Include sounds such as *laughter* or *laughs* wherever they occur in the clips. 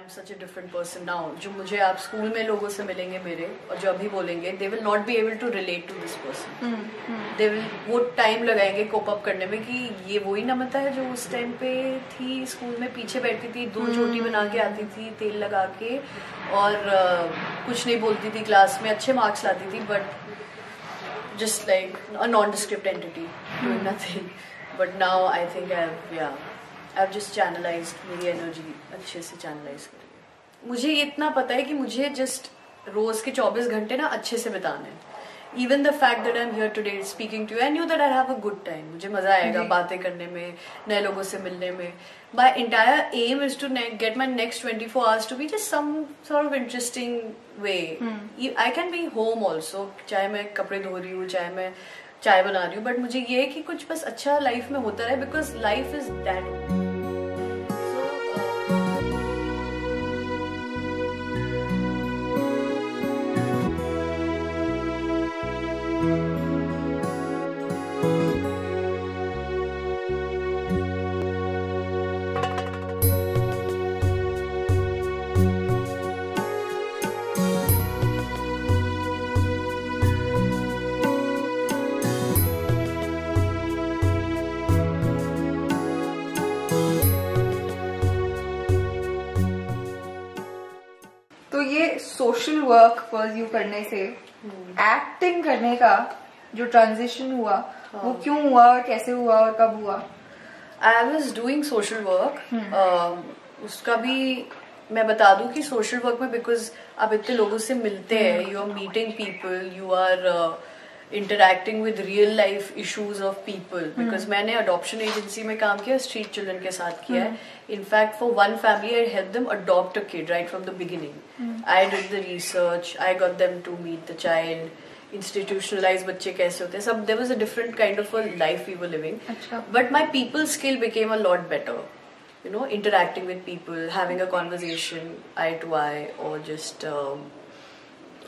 I'm such a different person now जो मुझे आप स्कूल में लोगों से मिलेंगे मेरे और जो अभी बोलेंगे they will not be able to relate to this person they will वो टाइम लगाएँगे कोप अप करने में कि ये वही नमता है जो उस टाइम पे थी स्कूल में पीछे बैठती थी दो चोटी बना के आती थी तेल लगा के और uh, कुछ नहीं बोलती थी क्लास में अच्छे मार्क्स लाती थी but just like a nondescript entity doing nothing. But now I think I've yeah, I've just channelized मेरी एनर्जी अच्छे से चैनलाइज करी मुझे इतना पता है कि मुझे जस्ट रोज के 24 घंटे ना अच्छे से बिताने हैं। Even the fact that I am here today speaking to I knew that I have a good time मुझे मज़ा आएगा बातें करने में नए लोगों से मिलने में। My entire aim is to get my next twenty four hours to be just some sort of interesting way I can be home also चाहे मैं कपड़े धो रही हूँ चाहे मैं चाय बना रही हूँ बट मुझे ये है कि कुछ बस अच्छा लाइफ में होता रहे because life is that work pursue करने से एक्टिंग करने का जो ट्रांजिशन हुआ वो क्यों हुआ और कैसे हुआ और कब हुआ? I was doing social work उसका भी मैं बता दूँ कि सोशल वर्क में बिकॉज़ आप इतने लोगों से मिलते हैं you are meeting people you are interacting with real life issues of people because मैंने अडॉप्शन एजेंसी में काम किया स्ट्रीट चिल्ड्रन के साथ किया है. In fact for one family I help them adopt a kid right from the beginning I did the research I got them to meet the child institutionalize बच्चे कैसे होते हैं. सब there was a different kind of life we were living. But my people skill became a lot better you know interacting with people having a conversation eye to eye or just um,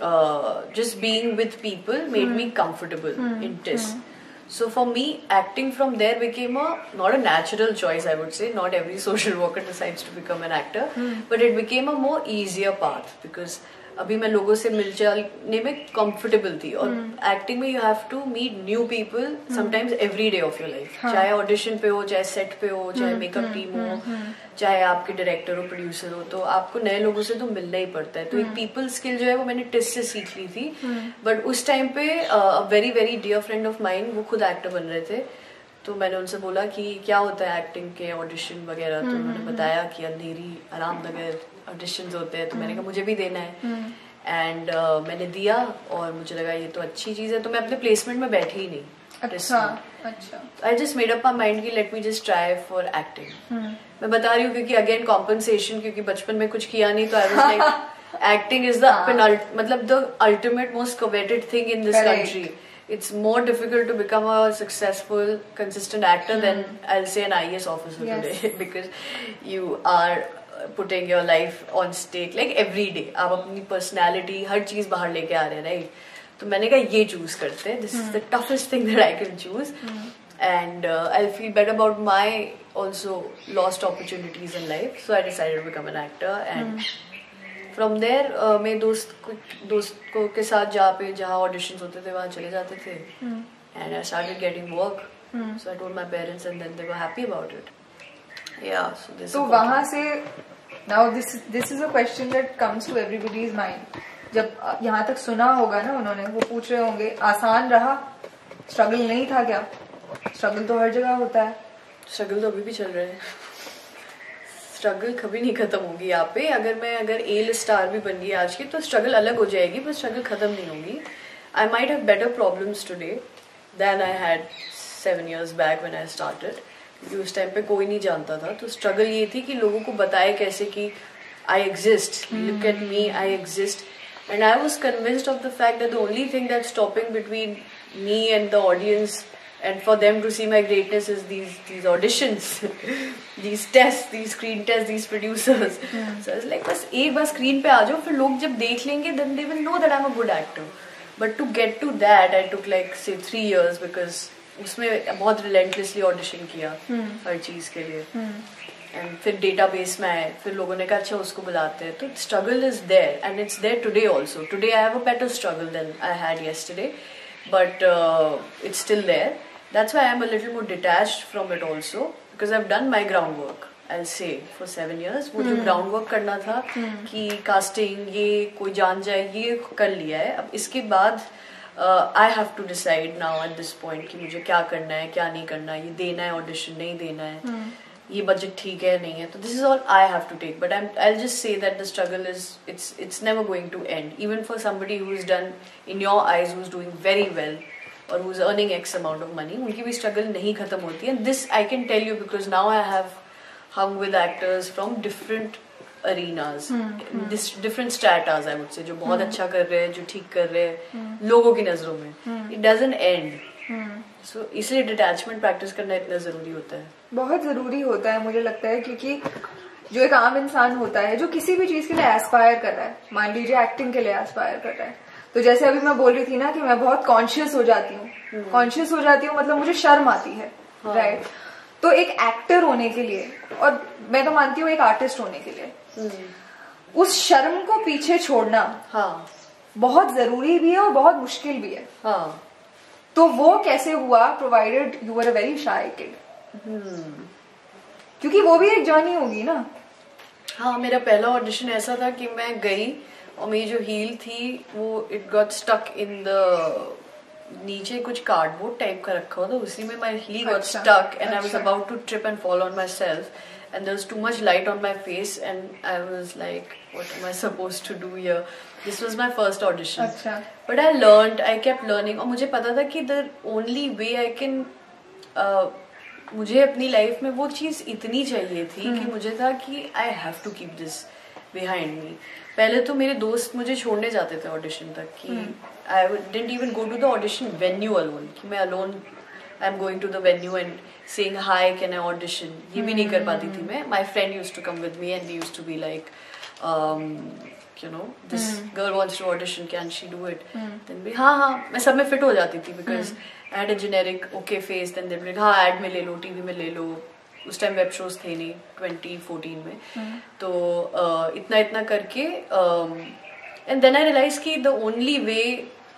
uh, just being with people made me hmm. comfortable hmm. in this. Hmm. So for me acting from there became a not a natural choice i would say. Not every *laughs* social worker decides to become an actor. But it became a more easier path because अभी मैं लोगों से मिल जाने में comfortable थी और acting में you have to meet new people sometimes every day of your life चाहे ऑडिशन पे हो चाहे सेट पे हो चाहे मेकअप टीम हो चाहे आपके डायरेक्टर हो प्रोड्यूसर हो तो आपको नए लोगों से तो मिलना ही पड़ता है। तो एक पीपल स्किल जो है वो मैंने टेस्ट से सीख ली थी। बट उस टाइम पे very very dear friend of mine वो खुद एक्टर बन रहे थे। तो मैंने उनसे बोला कि क्या होता है एक्टिंग के ऑडिशन वगैरह? तो उन्होंने बताया कि अंधेरी आराम नगर ऑडिशन होते हैं तो मैंने कहा मुझे भी देना है। एंड uh, मैंने दिया और मुझे लगा ये तो अच्छी चीज़ है। तो मैं अपने प्लेसमेंट में बैठी ही नहीं I just made up mind की let me just try for acting मैं बता रही हूँ क्योंकि अगेन कॉम्पनसेशन क्योंकि बचपन में कुछ किया नहीं तो I was like acting is the मतलब the ultimate most coveted thing in this. Country it's more difficult to become a successful consistent actor than i'll say an ias officer Yes. today *laughs* because you are putting your life on stake like every day. आप अपनी personality हर चीज़ बाहर लेके आ रहे हैं right तो मैंने कहा ये चूज़ करते हैं. This is the toughest thing that I can choose and I feel better about my also lost opportunities in life so I decided become an actor and from there मेरे दोस्त को दोस्त को के साथ जहाँ पे जहाँ ऑडिशन होते थे वहाँ चले जाते थे. And I started getting work so I told my parents and then they were happy about it या सो दिस तो वहाँ से now this this is a question that comes to everybody's mind जब यहाँ तक सुना होगा ना उन्होंने, वो पूछ रहे होंगे, आसान रहा? स्ट्रगल नहीं था क्या? स्ट्रगल तो हर जगह होता है। स्ट्रगल तो अभी भी चल रहा है। स्ट्रगल कभी नहीं खत्म होगी यहाँ पे। अगर मैं, अगर एल स्टार भी बन गई आज की तो स्ट्रगल अलग हो जाएगी, पर स्ट्रगल खत्म नहीं होगी। I might have better problems today than I had seven years back when I started जो उस टाइम पे कोई नहीं जानता था। तो स्ट्रगल ये थी कि लोगों को बताए कैसे कि I exist look at me I exist and I was convinced of the fact that the only thing that stopping between me and the audience and for them to see my greatness is these these auditions these test these screen test these producers like बस एक बार screen पे आ जाओ फिर लोग जब देख लेंगे then they will know that I am a good actor but to get to that I took like say three years because उसमें बहुत रिलेंटलेसली audition किया हर चीज़ के लिए। एंड फिर डेटाबेस में आए फिर लोगों ने कहा अच्छा उसको बुलाते हैं। तो struggle is there and it's there today also today I have a better struggle than I had yesterday but it's still there that's why I am a little more detached from it also because I have done my ground work I say for seven years वो जो ground work करना था कि casting ये कोई जान जाए ये कर लिया है। अब इसके बाद I have to decide now at this point कि मुझे क्या करना है क्या नहीं करना है ये देना है ऑडिशन नहीं देना है। ये बजट ठीक है नहीं है? तो this is all I have to take but I I just say that the struggle is it's it's never going to end even for somebody who is done in your eyes who is doing very well और who is earning X amount of money उनकी भी struggle नहीं खत्म होती है। This I can tell you because now I have hung with actors from different different stratas i would say जो बहुत अच्छा कर रहे हैं जो ठीक कर रहे हैं लोगों की नज़रों में। It doesn't end. So इसलिए डिटैचमेंट प्रैक्टिस करना इतना ज़रूरी होता है। बहुत ज़रूरी होता है मुझे लगता है क्योंकि जो एक आम इंसान होता है जो किसी भी चीज़ के लिए एस्पायर कर रहा है मान लीजिए एक्टिंग के लिए एस्पायर कर रहा है तो जैसे अभी मैं बोल रही थी ना कि मैं बहुत कॉन्शियस हो जाती हूँ। कॉन्शियस हो जाती हूँ मतलब मुझे शर्म आती है राइट तो एक एक्टर होने के लिए और मैं तो मानती हूँ एक आर्टिस्ट होने के लिए उस शर्म को पीछे छोड़ना हाँ। बहुत ज़रूरी भी है और बहुत मुश्किल भी है। हाँ। तो वो कैसे हुआ provided you are a very shy kid क्योंकि वो भी एक जर्नी होगी ना। हाँ मेरा पहला ऑडिशन ऐसा था कि मैं गई और मेरी जो हील थी वो it got stuck in the नीचे कुछ कार्डबोर्ड टाइप का रखा हुआ था उसी में my heel got stuck and I was. About to trip and fall on myself and there was too much light on my face and I was like what am I suppose to do here this was my first audition अच्छा। But I learned I kept learning और मुझे पता था कि the only way I can मुझे अपनी life में वो चीज़ इतनी चाहिए थी कि मुझे था कि I have to keep this behind me पहले तो मेरे दोस्त मुझे छोड़ने जाते थे ऑडिशन तक कि I didn't even go to the audition venue alone कि मैं alone I am going to the venue and saying hi can I audition ये भी नहीं कर पाती थी मैं। My friend used to come with me and we used to be like you know this girl wants to audition can she do it? then भी हाँ हाँ मैं सब में fit हो जाती थी because I had a generic okay face then they'd be like हाँ ad में ले लो TV में ले लो उस टाइम वेब शोज़ थे नहीं 2014 में। hmm. तो uh, इतना इतना करके एंड देन आई रियलाइज़ कि द ओनली वे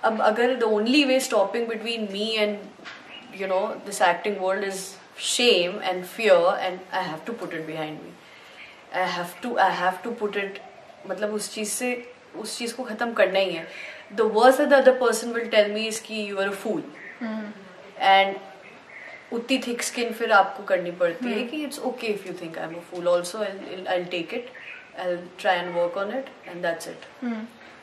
अब अगर the only way stopping between me and you know this acting world is shame and fear and i have to put it behind me. I have to i have to put it मतलब उस चीज़ से उस चीज़ को खत्म करना ही है। The worst the other person will tell me is की you are a fool and उतनी थिक स्किन फिर आपको करनी पड़ती है कि it's okay if you think I am a fool also I take it I try and work on it and that's it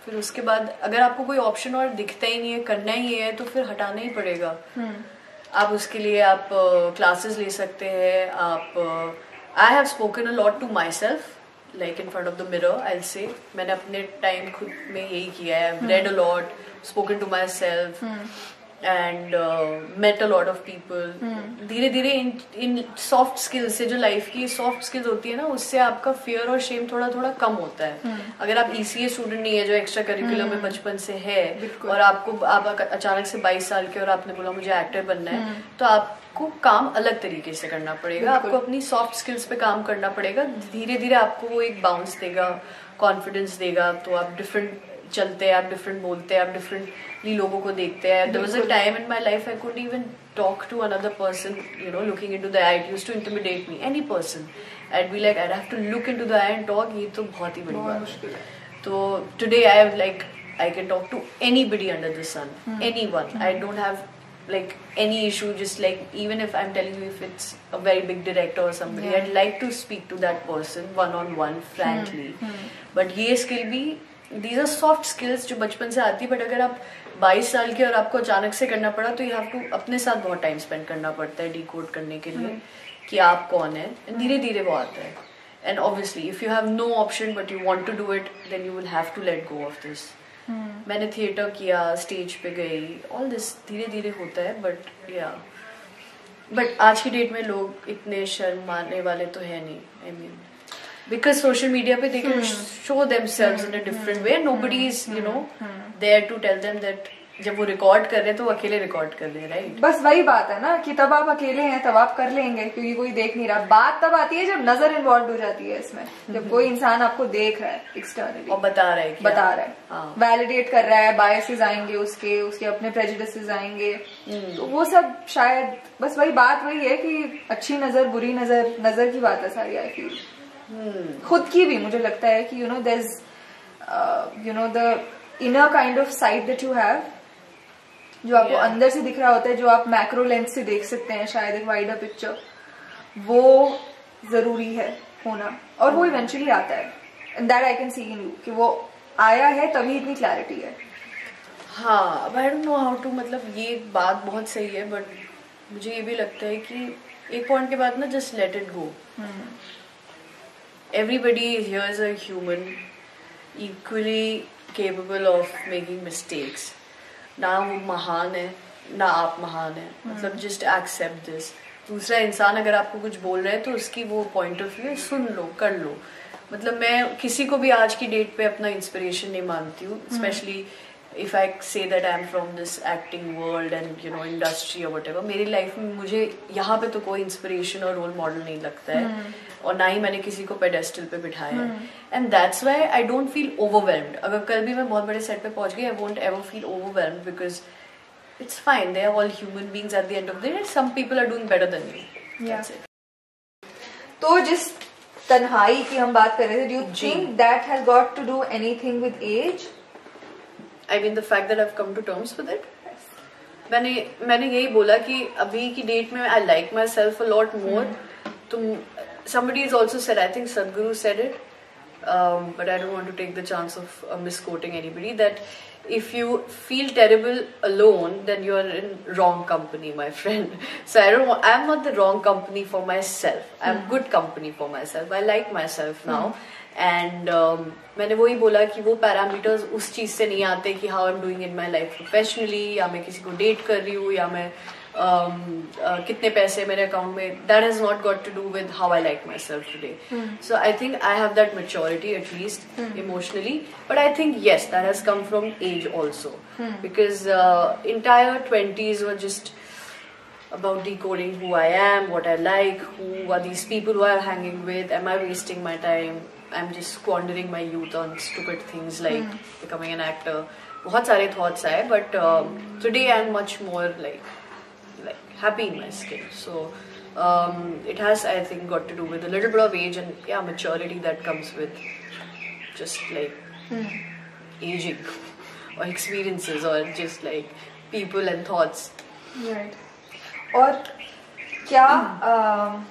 फिर उसके बाद अगर आपको कोई ऑप्शन और दिखता ही नहीं है करना ही है तो फिर हटाना ही पड़ेगा। आप उसके लिए आप क्लासेस ले सकते हैं आप I have spoken a lot to myself like in front of the mirror I say मैंने अपने टाइम खुद में यही किया है. Read a lot spoken to myself and met a lot of people धीरे धीरे इन इन सॉफ्ट स्किल्स से जो लाइफ की सॉफ्ट स्किल्स होती है ना उससे आपका फियर और शेम थोड़ा थोड़ा कम होता है hmm. अगर आप ईसीए स्टूडेंट नहीं है जो एक्स्ट्रा करिकुलम hmm. में बचपन से है। और आपको आप अचानक से 22 साल के और आपने बोला मुझे एक्टर बनना है hmm. तो आपको काम अलग तरीके से करना पड़ेगा। आपको अपनी सॉफ्ट स्किल्स पे काम करना पड़ेगा धीरे धीरे आपको वो एक बाउंस देगा कॉन्फिडेंस देगा तो आप डिफरेंट चलते हैं आप डिफरेंट बोलते हैं आप डिफरेंटली लोगों को देखते हैं। Time in my life I could even talk to another person you know looking into the used to intimidate me any person at be like I have to look into the eye and talk ये तो बहुत ही बड़ी मुश्किल है। तो today I have like I can talk to anybody under the sun anyone I don't have like any issue just like even if i'm telling you if it's a very big director or somebody yeah. i'd like to speak to that person one on one frankly. Mm-hmm. but yes these are soft skills जो बचपन से आती है but अगर आप 22 साल के और आपको अचानक से करना पड़ा तो यू हैव टू अपने साथ बहुत टाइम स्पेंड करना पड़ता है डिकोड करने के लिए कि आप कौन है। धीरे धीरे वो आता है। And obviously, if you have no option but you want to do it, then you will have to let go of this. मैंने थिएटर किया स्टेज पे गई ऑल दिस धीरे धीरे होता है बट या बट आज की डेट में लोग इतने शर्म मारने वाले तो है नहीं I mean because social media पे can show themselves in different way nobody is you know there to tell them that जब वो रिकॉर्ड कर रहे हैं तो वो अकेले रिकॉर्ड कर रहे हैं राइट बस वही बात है ना कि तब आप अकेले हैं तब आप कर लेंगे क्योंकि कोई देख नहीं रहा। बात तब आती है जब नज़र इन्वॉल्व हो जाती है इसमें जब कोई इंसान आपको देख रहा है एक्सटर्नली और बता रहा है कि बता हाँ, रहा है। हाँ। वैलिडेट कर रहा है बायसेस आएँगे उसके उसके अपने प्रेजुडिस आएँगे। हम्म। तो वो सब शायद बस वही बात वही है कि अच्छी नज़र बुरी नज़र नज़र की बात है सारी आई फील खुद की भी मुझे लगता है कि you know there you know the inner kind of side that you have जो आपको Yeah. अंदर से दिख रहा होता है जो आप मैक्रो लेंस से देख सकते हैं शायद एक वाइडर पिक्चर वो ज़रूरी है होना। और वो इवेंचुअली आता है। And that I can see in you कि वो आया है तभी इतनी क्लैरिटी है। हाँ I don't know how to मतलब ये बात बहुत सही है बट मुझे ये भी लगता है कि एक पॉइंट के बाद ना just let it go everybody here is a human equally capable of making mistakes. ना वो महान है ना आप महान है। मतलब जस्ट एक्सेप्ट दिस दूसरा इंसान अगर आपको कुछ बोल रहा है तो उसकी वो पॉइंट ऑफ़ व्यू है सुन लो कर लो। मतलब मैं किसी को भी आज की डेट पे अपना इंस्पिरेशन नहीं मानती हूँ। Specially if I say that I am from this acting world and you know industry और वट मेरी लाइफ में मुझे यहाँ पे तो कोई इंस्पिरेशन और रोल मॉडल नहीं लगता है। और ना ही मैंने किसी को पेडेस्टल पे बिठाया है। And that's why I don't feel overwhelmed अगर कल भी मैं बहुत बड़े सेट पे पहुँच गई I won't ever feel overwhelmed because fine. They are all human beings at the end of the day some people are doing better than you Yeah. तो जिस तन्हाई की हम बात कर रहे थे do you think that has got to do anything with age i mean the fact that i've come to terms with it. मैंने मैंने यही बोला कि अभी की डेट में I like myself a lot more तुम somebody has also said i think sadhguru said it um, but i don't want to take the chance of uh, misquoting anybody that if you feel terrible alone then you're in wrong company my friend so i don't want i'm not the wrong company for myself i'm good company for myself i like myself now Mm. And मैंने वही बोला कि वो parameters उस चीज़ से नहीं आते कि how I am doing in my life professionally या मैं किसी को डेट कर रही हूँ या मैं um, uh, कितने पैसे मेरे अकाउंट में that has not got to do with how I like myself today so I think I have that maturity at least emotionally but I think yes that has come from age also because entire twenties were just about decoding who I am, what I like, who are these people who I'm hanging with, am I wasting my time, I'm just squandering my youth on stupid things like becoming an actor. बहुत सारे thoughts आए but um, today I'm much more like like happy in my skin. So um, it has I think got to do with a little bit of age and yeah maturity that comes with just like aging or experiences or just like people and thoughts. Right और क्या अम,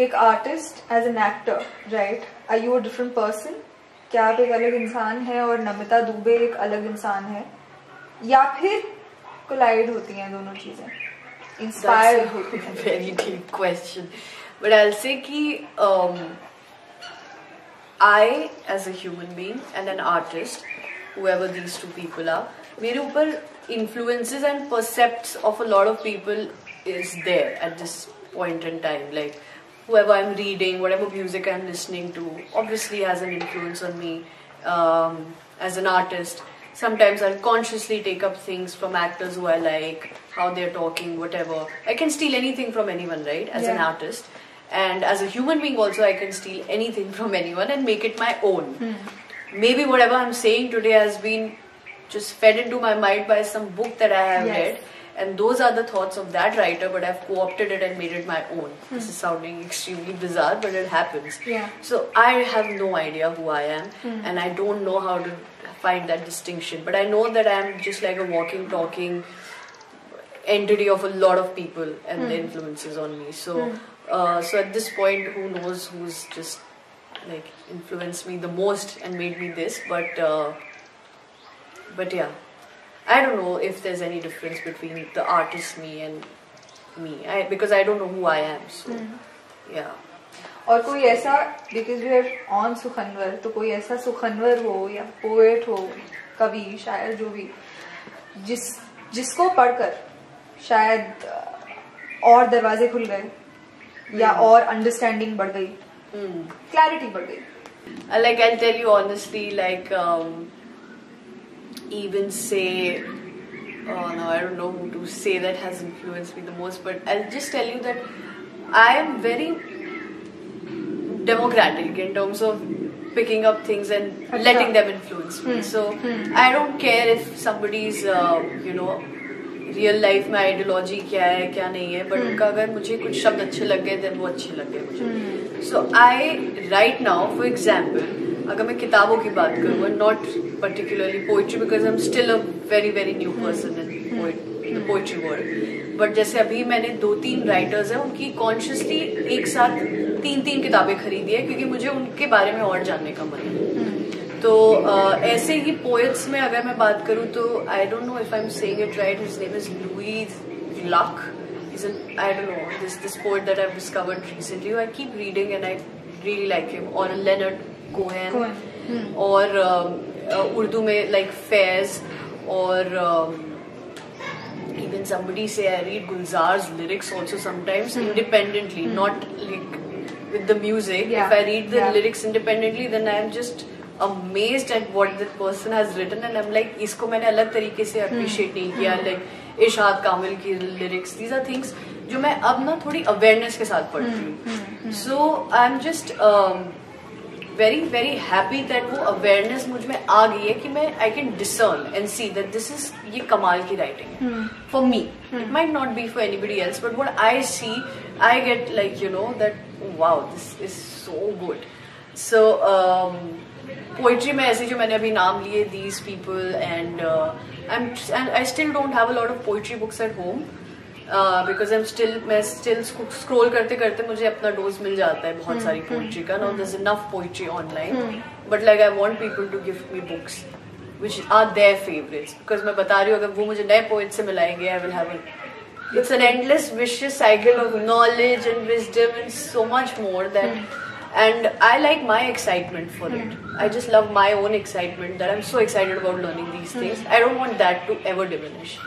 एक artist as an actor right are you a different person क्या आप एक अलग इंसान है और नमिता दुबे एक अलग इंसान है या फिर कोलाइड होती हैं दोनों चीज़ें इंस्पायर्ड होती हैं very deep question. But I'll say कि um, as a human being and an artist, whoever these two people are, मेरे ऊपर influences and percepts of a lot of people is there at this point in time. Like whoever I'm reading, whatever music I'm listening to, obviously has an influence on me um, as an artist. Sometimes I'll consciously take up things from actors who I like, how they're talking, whatever. I can steal anything from anyone, right? As an artist. And as a human being, also, I can steal anything *laughs* from anyone and make it my own. Hmm. Maybe whatever I'm saying today has been just fed into my mind by some book that I have Yes. read. And those are the thoughts of that writer, but I've co opted it and made it my own. Hmm. This is sounding extremely bizarre, but it happens. Yeah. So I have no idea who I am, hmm. and I don't know how to find that distinction. But I know that I'm just like a walking, talking entity of a lot of people and the influences on me. So, uh, so at this point, who knows who's just like influenced me the most and made me this? But, uh, but yeah, I don't know if there's any difference between the artist me and me. I because I don't know who I am. So, yeah. और कोई ऐसा because you have on सुखनवर तो कोई ऐसा सुखनवर हो या poet हो कवि शायर जो भी जिस जिसको पढ़कर शायद uh, और दरवाजे खुल गए या hmm. और अंडरस्टैंडिंग बढ़ गई hmm. क्लैरिटी बढ़ गई। Like I tell you honestly like even say Oh no, I don't know who to say that has influenced me the most, but I'll just tell you that I am very democratic in terms of picking up things and letting them influence me. Hmm. So Hmm. I don't care if somebody's, uh, you know, real life में ideology क्या है क्या नहीं है but. उनका अगर मुझे कुछ शब्द अच्छे लग गए देन वो अच्छे लग गए मुझे. So I right now for example अगर मैं किताबों की बात करूँ not particularly poetry because I am still a very very new person in poetry world but जैसे अभी मैंने दो तीन राइटर्स हैं उनकी कॉन्शियसली एक साथ तीन तीन किताबें खरीदी है क्योंकि मुझे उनके बारे में और जानने का मन है। हम्म। तो ऐसे ही पोएट्स में अगर मैं बात करूँ तो I don't know if I am saying it right his name is Louise Gluck is I don't know this this poet that I discovered recently I keep reading and I really like him और Leonard hmm. Cohen और उर्दू में like Faiz और even somebody से I read Gulzar's lyrics also sometimes independently not like with the music. Yeah. If I read the Yeah. lyrics independently, then I am just amazed at what that person has written and I'm like इसको मैंने अलग तरीके से appreciate नहीं किया like Irshad Kamil की lyrics these are things जो मैं अब ना थोड़ी awareness के साथ पढ़ती हूँ so I'm just um, very very happy that वो अवेयरनेस मुझमें आ गई है कि मैं I can discern and see that this is ये कमाल की राइटिंग है for me it might not be for anybody else but what I see I get like you know that wow this is so good so poetry में ऐसे जो मैंने अभी नाम लिए these people and I still don't have a lot of poetry books at home because I am still मैं still scroll करते करते मुझे अपना डोज मिल जाता है बहुत सारी पोइट्री का. Now there's enough poetry online but like I want people to give me books which are their favourites because मैं बता रही हूँ अगर वो मुझे नए पोइट से मिलाएँगे I will have it's an endless vicious cycle of knowledge and wisdom and so much more that hmm. and i like my excitement for it. Hmm. I just love my own excitement that i'm so excited about learning these hmm. things. I don't want that to ever diminish.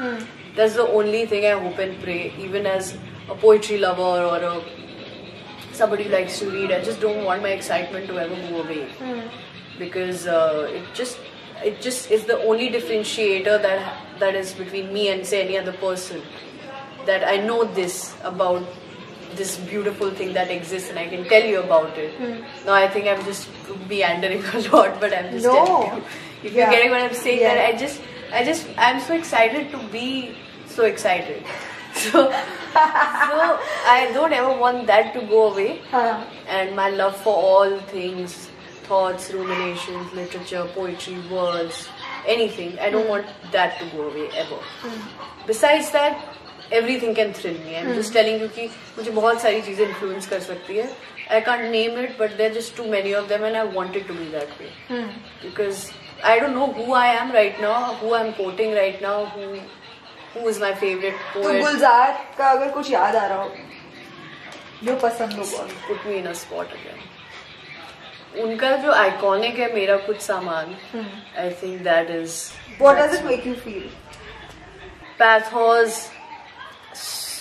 That's the only thing i hope and pray even as a poetry lover or a somebody who likes to read. I just don't want my excitement to ever go away. Because uh, it just it just is the only differentiator that that is between me and say any other person that I know this about this beautiful thing that exists and I can tell you about it. Hmm. Now I think I'm just meandering *laughs* a lot, but I'm just No. telling you. If you're getting what I'm saying, Yeah. that I just, I just, I'm so excited to be so excited. *laughs* So, so I don't ever want that to go away हाँ and my love for all things thoughts ruminations literature poetry words anything i don't hmm. want that to go away ever hmm. besides that everything can thrill me am just telling you कि मुझे बहुत सारी चीज़ें influence कर सकती है। I can't name it but there just too many of them and I wanted to be that way because I don't know who I am right now who I am quoting right now who कुछ याद आ रहा हो जो पसंद हो उनका जो आइकॉनिक है मेरा कुछ सामान I think that is what is it make you feel pathos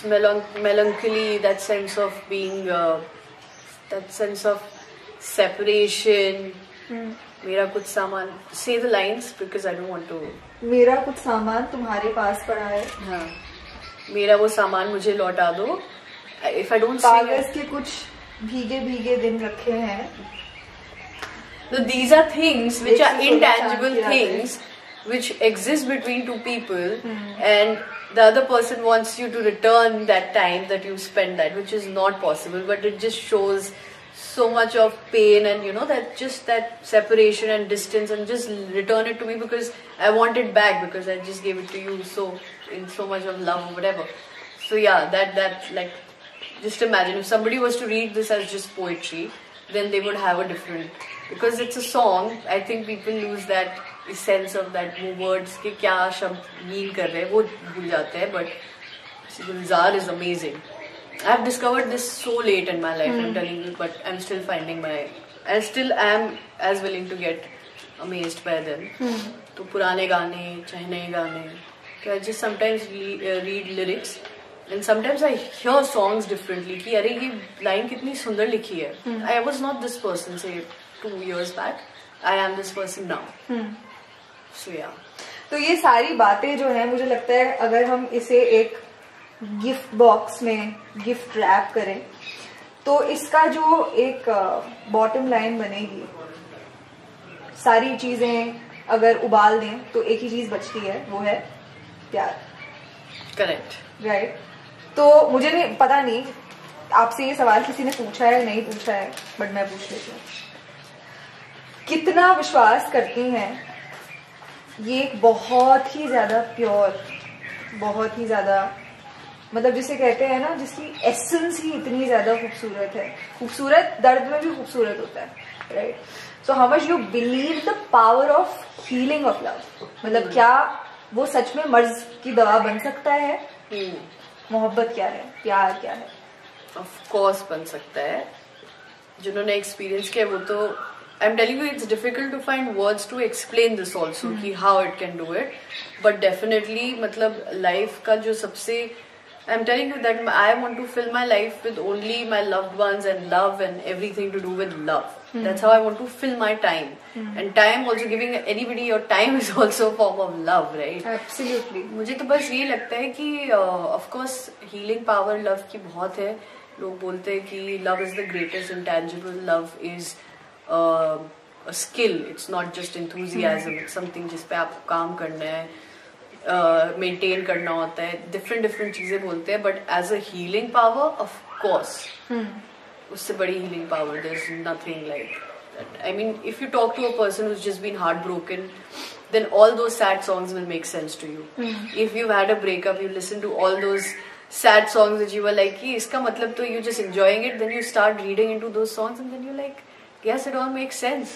melancholy that sense of being uh, that sense of separation मेरा कुछ सामान say the lines because I don't want to मेरा कुछ सामान तुम्हारे पास पड़ा है हाँ मेरा वो सामान मुझे लौटा दो if I don't sing कागज़ के कुछ भीगे भीगे दिन रखे हैं So these are things which एक are से which exists between two people mm-hmm. and the other person wants you to return that time that you spent that which is not possible but it just shows so much of pain and you know that just that separation and distance and just return it to me because i want it back because i just gave it to you so in so much of love or whatever so yeah that that like just imagine if somebody was to read this as just poetry then they would have a different because it's a song i think people lose that sense of that वो words के क्या शब्द mean कर रहे हैं वो भूल जाते हैं but Gulzar is amazing I have discovered this so late in my life but I am still finding my I still I am as willing to get amaze by them तो पुराने गाने चाहे नए गाने तो I just sometimes read lyrics and sometimes I hear songs differently कि अरे ये लाइन कितनी सुंदर लिखी है। I was not this person से two years back I am this person now yeah तो ये सारी बातें जो है मुझे लगता है अगर हम इसे एक गिफ्ट बॉक्स में गिफ्ट रैप करें तो इसका जो एक बॉटम लाइन बनेगी। सारी चीज़ें अगर उबाल दें तो एक ही चीज़ बचती है वो है प्यार। करेक्ट राइट तो मुझे नहीं पता नहीं आपसे ये सवाल किसी ने पूछा है नहीं पूछा है बट मैं पूछ लेती हूँ। कितना विश्वास करती हैं ये एक बहुत ही ज़्यादा प्योर बहुत ही ज़्यादा मतलब जिसे कहते हैं ना जिसकी एसेंस ही इतनी ज़्यादा खूबसूरत है। खूबसूरत दर्द में भी खूबसूरत होता है right so how much you believe the power of healing of love मतलब क्या वो सच में मर्ज की दवा बन सकता है? मोहब्बत क्या है? प्यार क्या है? ऑफ़ कोर्स बन सकता है। जिन्होंने एक्सपीरियंस किया वो तो I am telling you it's difficult to find words to explain this also कि how it can do it but definitely मतलब लाइफ का जो सबसे I am telling you that I want to fill my life with only my ones and love and everything to do with love that's how i want to fill my time. And time also giving anybody your time is also a form of love right? Absolutely मुझे तो बस ये लगता है कि of course healing power love की बहुत है। लोग बोलते हैं कि love is the greatest intangible love is skill it's not just enthusiasm it's something जिस पे आपको काम करना है मेंटेन uh, करना होता है. डिफरेंट डिफरेंट चीज़ें बोलते हैं but as a healing power of course उससे बड़ी healing power there is nothing like I mean if you talk to a person who's just been heart broken then all those sad songs will make sense to you if you had a breakup you listen to all those sad songs you were like कि इसका मतलब तो you just enjoying it then you start reading into those songs and then you like like, "Yes, it all makes sense."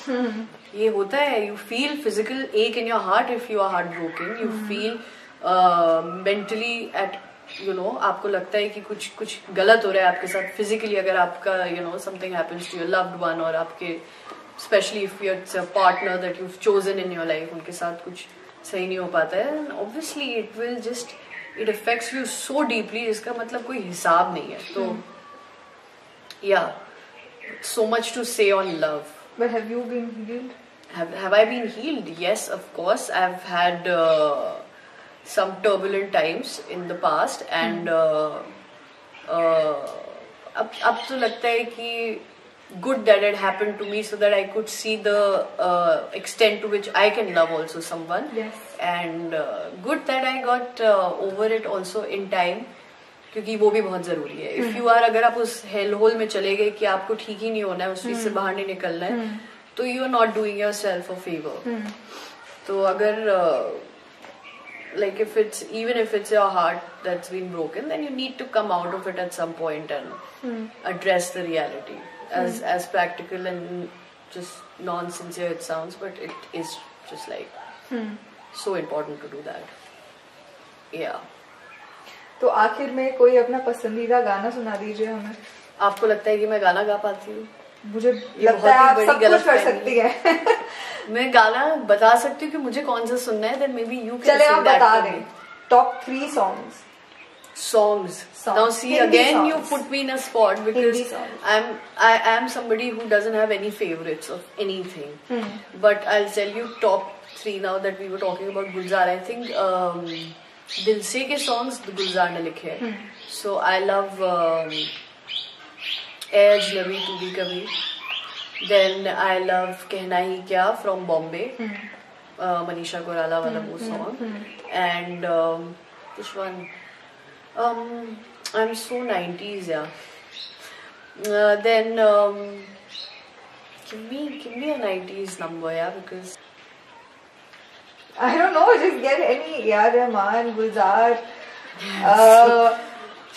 ये होता है. You feel physical ache in your heart if you are heartbroken. You feel uh, mentally at you know आपको लगता है कि कुछ कुछ गलत हो रहा है आपके साथ फिजिकली अगर आपका you know something happens to your loved one और आपके specially if you it's a partner that you chosen in your life उनके साथ कुछ सही नहीं हो पाता है obviously it will just it affects you so deeply जिसका मतलब कोई हिसाब नहीं है तो या So much to say on love But have you been healed? Have, have I been healed? Yes, of course. I've had uh, some turbulent times in the past, and uh, uh, अब अब तो लगता है कि good that it happened to me so that I could see the uh, extent to which I can love also someone. Yes. And uh, good that I got uh, over it also in time. क्योंकि वो भी बहुत ज़रूरी है। If you are अगर आप उस hell hole में चले गए कि आपको ठीक ही नहीं होना है उस चीज़ से hmm. बाहर नहीं निकलना है hmm. तो you are not doing yourself a favour तो अगर like if it's even if it's your heart that's been broken then you need to come out of it at some point and address the reality as as practical and just non sincere it sound but it is just like so important to do that या तो आखिर में कोई अपना पसंदीदा गाना सुना दीजिए हमें आपको लगता है कि मैं गाना गा पाती हूँ मुझे लगता है आप सब कुछ कर सकती है मैं गाना बता सकती हूँ कि मुझे कौन सा सुनना है देन मे बी यू चले आप बता दें top three songs songs. Songs. Now see Hindi again songs. you put me in a spot because. I'm I am somebody who doesn't have any favorites of anything. Hmm. But I'll tell you top three now that we were talking about Gulzar. I think um, दिल से के songs Gulzar ने लिखे हैं। So I love as लवी टू भी कवी then I love कहना ही क्या फ्रॉम बॉम्बे मनीषा कोराला वाला वो song and I am so nineties या then give me nineties number या because I don't know, just get any यार रहमान गुलजार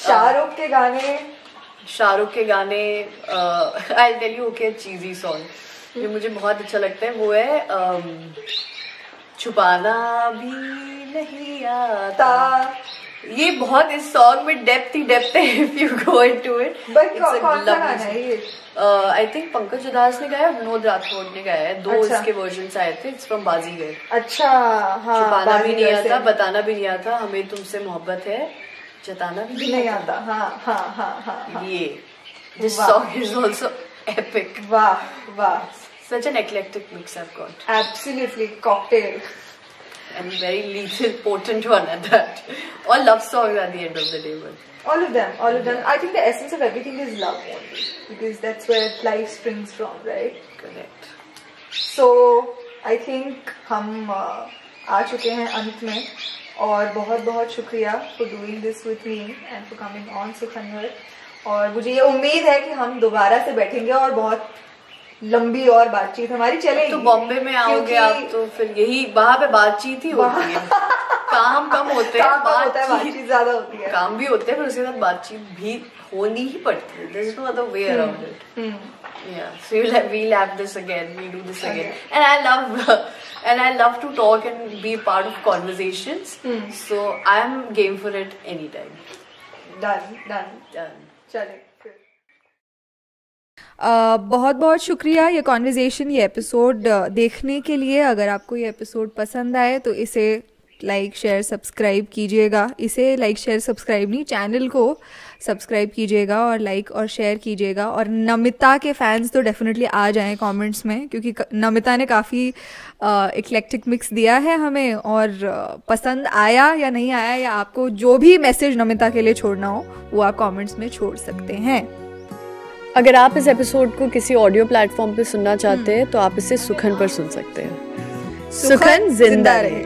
शाहरुख के गाने शाहरुख के गाने I tell you okay cheesy song जो मुझे बहुत अच्छा लगता है वो है um, छुपाना भी नहीं आता। ये बहुत इस सॉन्ग में डेप्थ ही डेप्थ है if you go into it but कौन सा गाना है ये? आई थिंक पंकज उदास ने गाया विनोद राठौड़ ने गाया है. दो अच्छा। इसके वर्जन आए थे. इट्स फ्रॉम बाजीगर अच्छा हाँ छुपाना भी नहीं आता बताना भी नहीं आता. हमें तुमसे मोहब्बत है. जताना भी नहीं आता. हाँ हाँ हाँ हाँ हाँ। ये this song is also epic वाह वाह। Such an eclectic mix I've got. Absolutely cocktail and very lethal, potent one at that. All love songs at the end of the day, but. All of them, all of them. I think the essence of everything is love only because that's where life springs from, right? Correct. So I think हम uh, आ चुके हैं अंत में और बहुत बहुत शुक्रिया for doing this with me and for coming on Sukhanwar और मुझे ये उम्मीद है कि हम दोबारा से बैठेंगे और बहुत लंबी और बातचीत हमारी चलेगी तो बॉम्बे में आओगे आप तो फिर यही वहाँ पे बातचीत ही होती है काम कम होते हैं है बातचीत ज़्यादा होती है काम भी होते हैं पर उसके साथ बातचीत भी होनी ही पड़ती है there is no other way around it yeah so we'll have, we'll have this again we'll do this again okay. and i love and i love to talk and be part of conversations Hmm. so i'm game for it anytime done done done चले फिर Uh, बहुत बहुत शुक्रिया ये conversation ये episode देखने के लिए। अगर आपको ये एपिसोड पसंद आए तो इसे लाइक शेयर सब्सक्राइब कीजिएगा। इसे लाइक शेयर सब्सक्राइब नहीं चैनल को सब्सक्राइब कीजिएगा और लाइक और शेयर कीजिएगा। और नमिता के फैंस तो डेफिनेटली आ जाएँ कमेंट्स में, क्योंकि नमिता ने काफ़ी इक्लेक्टिक मिक्स दिया है हमें। और पसंद आया या नहीं आया, या आपको जो भी मैसेज नमिता के लिए छोड़ना हो, वो आप कमेंट्स में छोड़ सकते हैं। अगर आप इस एपिसोड को किसी ऑडियो प्लेटफॉर्म पे सुनना चाहते हैं तो आप इसे सुखन पर सुन सकते हैं। सुखन ज़िंदा रहे।